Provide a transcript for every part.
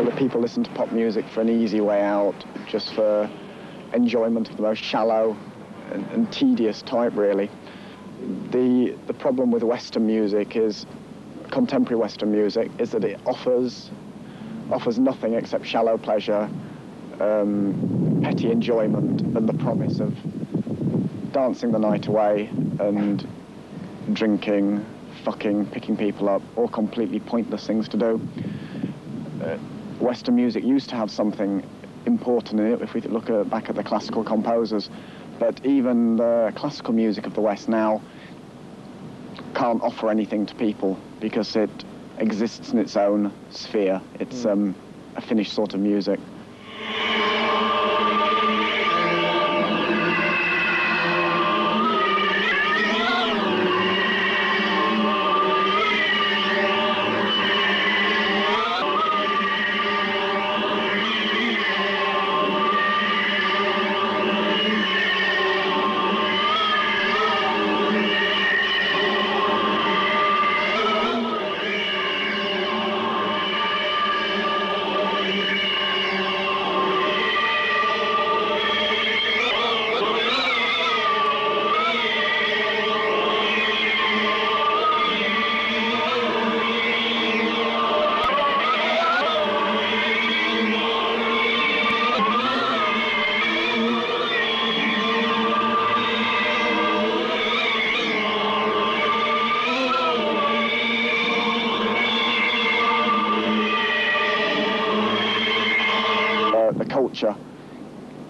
or that people listen to pop music for an easy way out, just for enjoyment of the most shallow and, and tedious type, really. The, the problem with Western music is, contemporary Western music, is that it offers, offers nothing except shallow pleasure, um, petty enjoyment, and the promise of dancing the night away and drinking, fucking, picking people up, all completely pointless things to do. Uh, Western music used to have something important in it if we look at, back at the classical composers, but even the classical music of the West now can't offer anything to people because it exists in its own sphere. It's mm. um, a finished sort of music. Culture,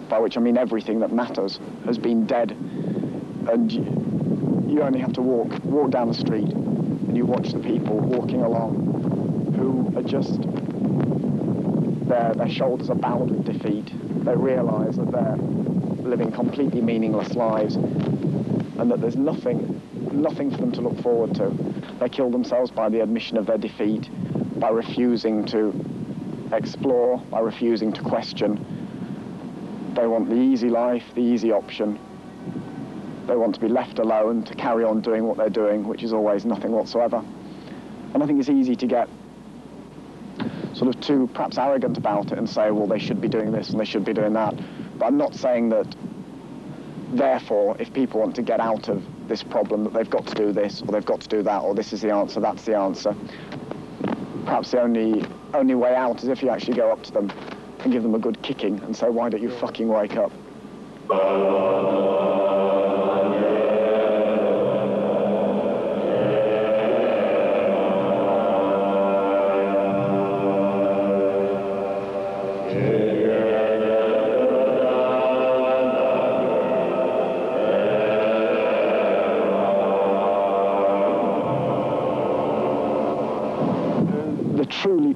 by which I mean everything that matters, has been dead. And you, only have to walk, walk down the street and you watch the people walking along who are just, their, their shoulders are bowed with defeat. They realize that they're living completely meaningless lives and that there's nothing, nothing for them to look forward to. They kill themselves by the admission of their defeat, by refusing to explore, by refusing to question. They want the easy life, the easy option. They want to be left alone to carry on doing what they're doing, which is always nothing whatsoever. And I think it's easy to get sort of too perhaps arrogant about it and say, well, they should be doing this and they should be doing that. But I'm not saying that, therefore, if people want to get out of this problem, that they've got to do this or they've got to do that or this is the answer, that's the answer. Perhaps the only only way out is if you actually go up to them and give them a good kicking and say, why don't you fucking wake up?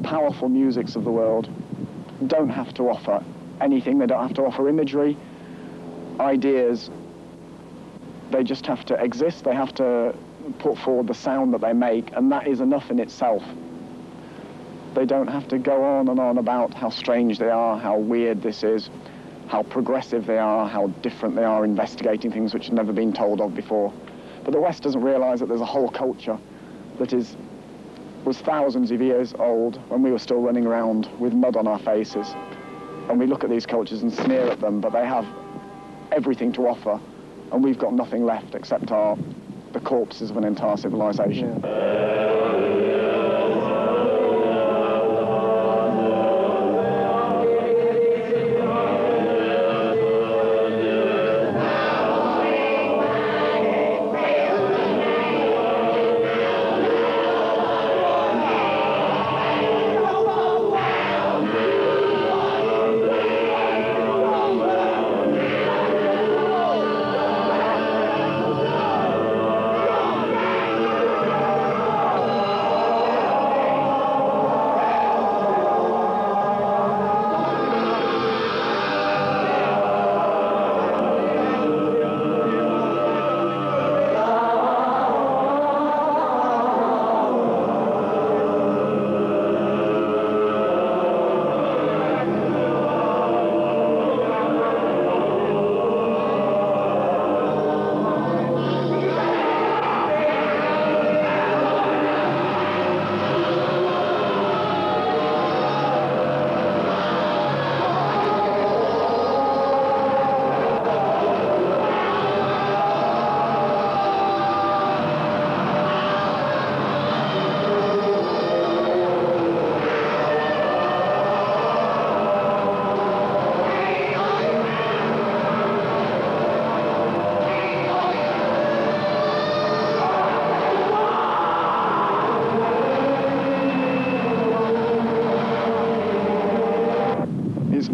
Powerful musics of the world don't have to offer anything. They don't have to offer imagery, ideas. They just have to exist. They have to put forward the sound that they make, and that is enough in itself. They don't have to go on and on about how strange they are, how weird this is, how progressive they are, how different they are investigating things which have never been told of before. But the West doesn't realize that there's a whole culture that is was thousands of years old when we were still running around with mud on our faces. And we look at these cultures and sneer at them, but they have everything to offer, and we've got nothing left except our the corpses of an entire civilization. Yeah.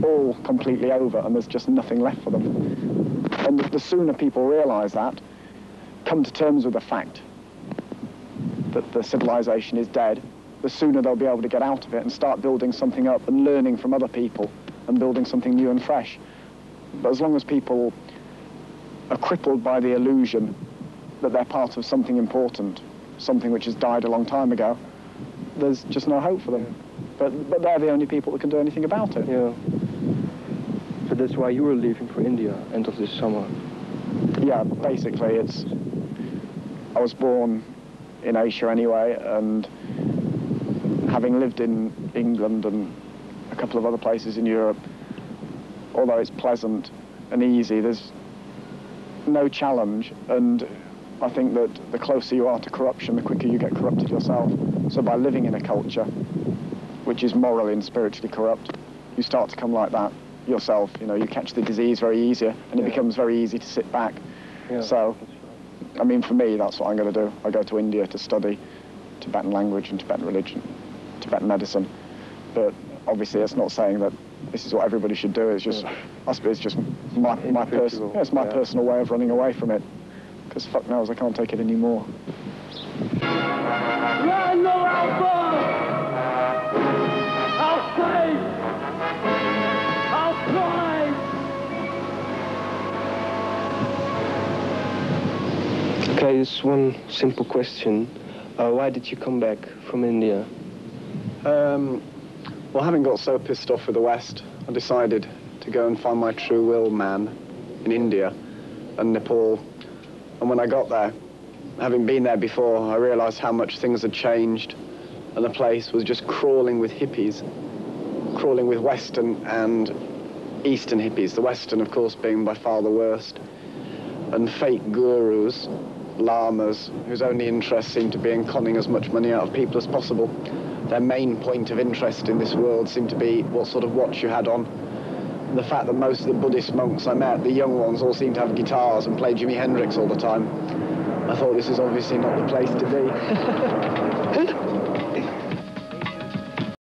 All completely over and there's just nothing left for them. And the sooner people realise that, come to terms with the fact that the civilization is dead, the sooner they'll be able to get out of it and start building something up and learning from other people and building something new and fresh. But as long as people are crippled by the illusion that they're part of something important, something which has died a long time ago, there's just no hope for them. But, but they're the only people that can do anything about it. Yeah. So that's why you were leaving for India end of this summer. Yeah, basically it's... I was born in Asia anyway, and having lived in England and a couple of other places in Europe, although it's pleasant and easy, there's no challenge. And I think that the closer you are to corruption, the quicker you get corrupted yourself. So by living in a culture which is morally and spiritually corrupt, you start to come like that yourself. You know, you catch the disease very easier, and it yeah. becomes very easy to sit back. Yeah, so, I mean, for me, that's what I'm going to do. I go to India to study Tibetan language and Tibetan religion. Tibetan medicine. But obviously, it's not saying that this is what everybody should do. It's just, yeah. I suppose, it's just my, my, pers- yeah, it's my personal way of running away from it. Because fuck knows, I can't take it anymore. Just one simple question. Uh, why did you come back from India? Um, well, having got so pissed off with the West, I decided to go and find my true will man in India and Nepal. And when I got there, having been there before, I realized how much things had changed and the place was just crawling with hippies, crawling with Western and Eastern hippies, the Western, of course, being by far the worst, and fake gurus, lamas, whose only interest seemed to be in conning as much money out of people as possible their main point of interest in this world seemed to be what sort of watch you had on. The fact that most of the Buddhist monks I met, the young ones, all seemed to have guitars and play Jimi Hendrix all the time. I thought this is obviously not the place to be.